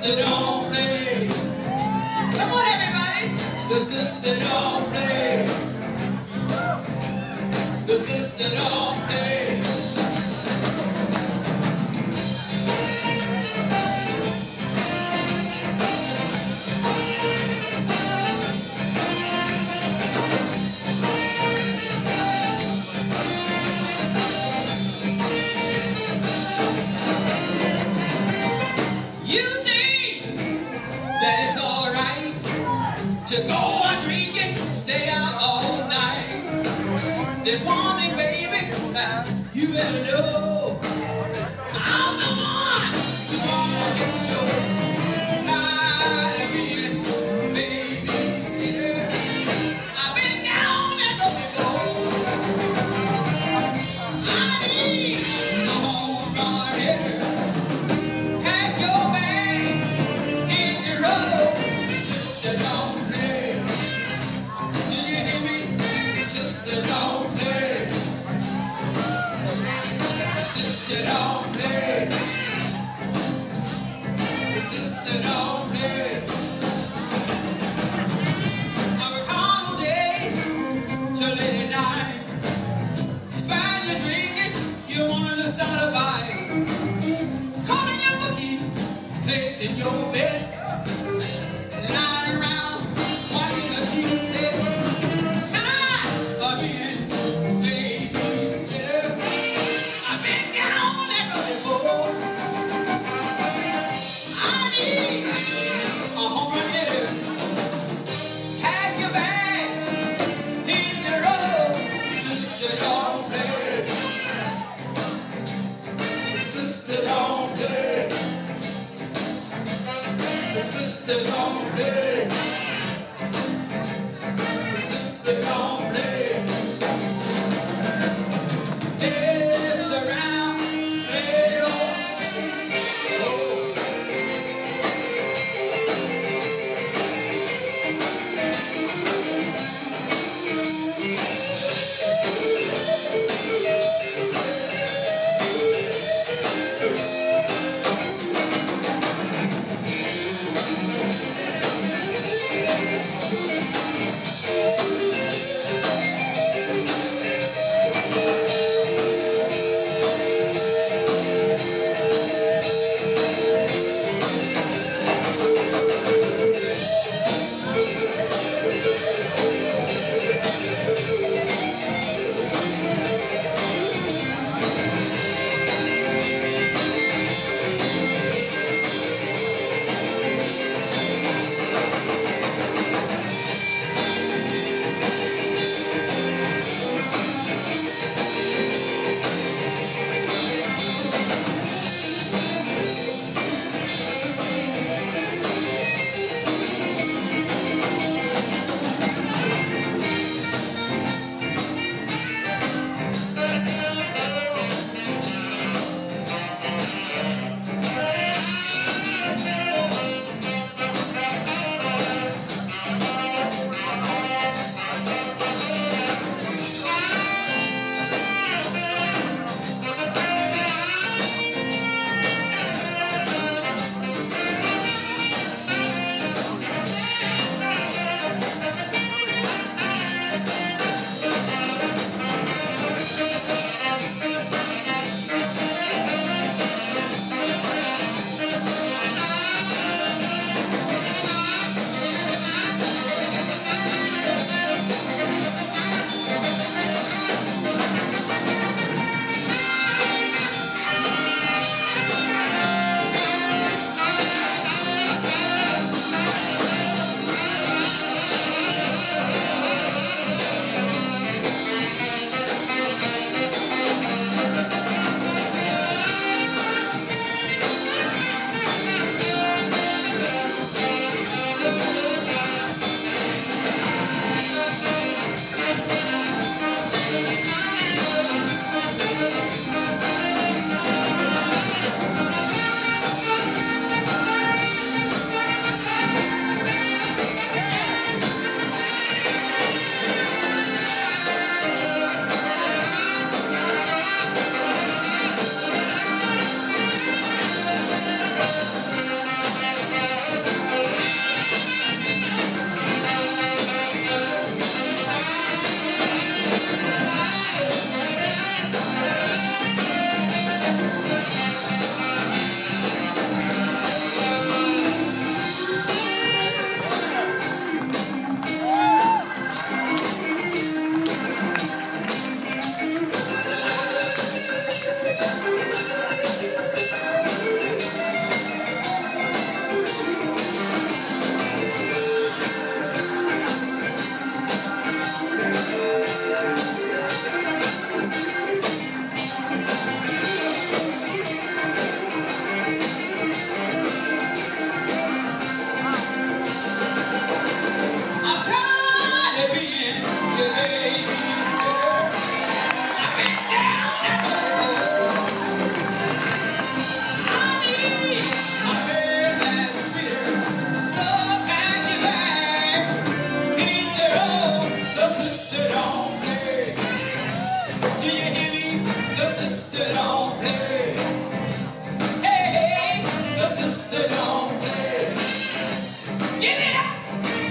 sister don't play. Come on, everybody. The sister don't play. The sister don't There's one thing, baby, you better know. fixing your bed.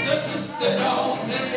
This is the only.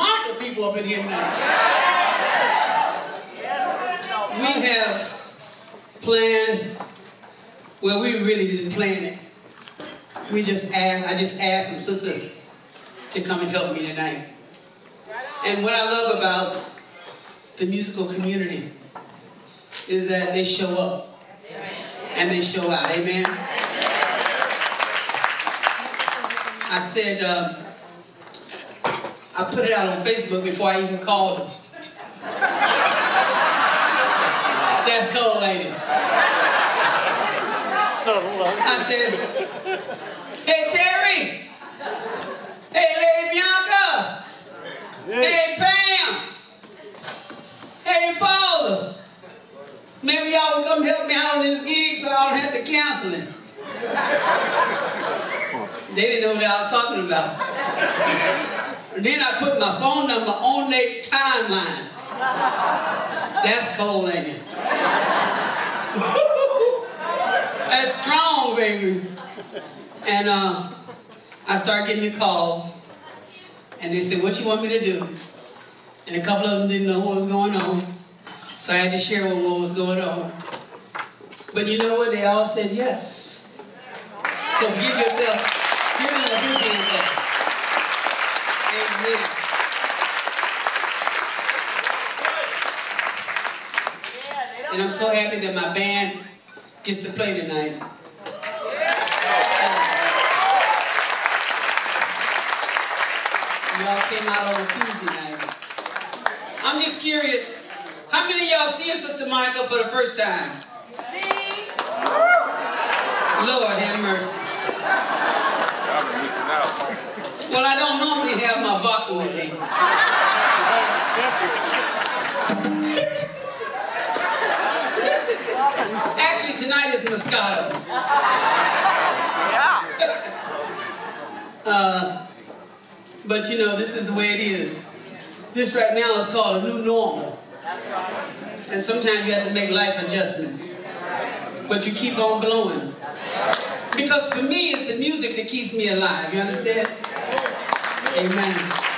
Monica people up in here now. We have planned. Well, we really didn't plan it. We just asked. I just asked some sisters to come and help me tonight. And what I love about the musical community is that they show up and they show out. Amen. I said, um, I put it out on Facebook before I even called them. That's cold, ain't it? I said, hey, Terry. Hey, Lady Bianca. Hey, Pam. Hey, Paula. Maybe y'all will come help me out on this gig so I don't have to cancel it. they didn't know what I was talking about. And then I put my phone number on their timeline. That's cold, ain't it? That's strong, baby. And uh, I start getting the calls. And they said, what you want me to do? And a couple of them didn't know what was going on. So I had to share with them what was going on. But you know what? They all said yes. So give yourself, give them a big hand Amen. And I'm so happy that my band gets to play tonight. Y'all came out on a Tuesday night. I'm just curious, how many of y'all seeing Sista Monica for the first time? Lord have mercy. Well, I don't normally have my vodka with me. Actually, tonight is Moscato. Yeah. uh, but you know, this is the way it is. This right now is called a new normal. And sometimes you have to make life adjustments. But you keep on blowing. Because for me, it's the music that keeps me alive. You understand? Amen.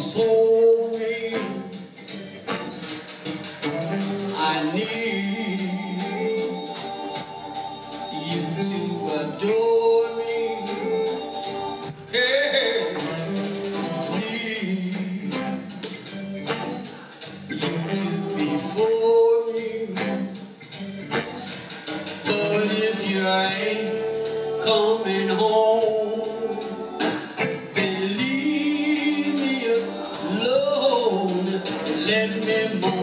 I Ellerini bu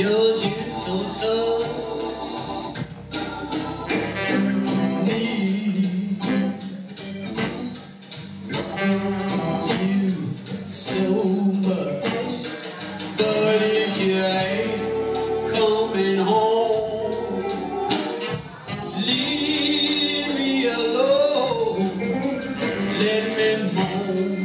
you so much, but if you ain't coming home, leave me alone. Let me moan.